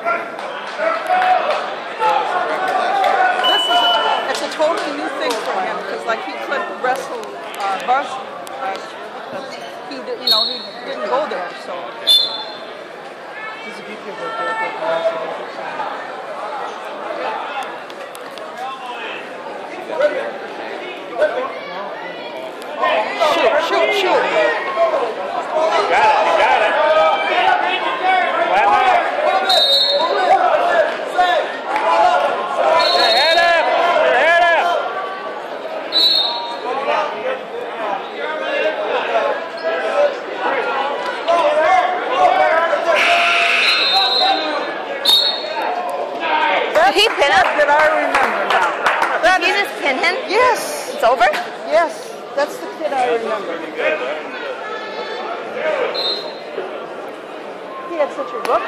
This is a, it's a totally new thing for him because like he couldn't wrestle uh, varsity last because he did, you know he didn't go there. So shoot, shoot, shoot. That's he pin him? that I remember now. That Did you is, just pin him? yes, It's over? yes, that's the kid I remember. He had such a look.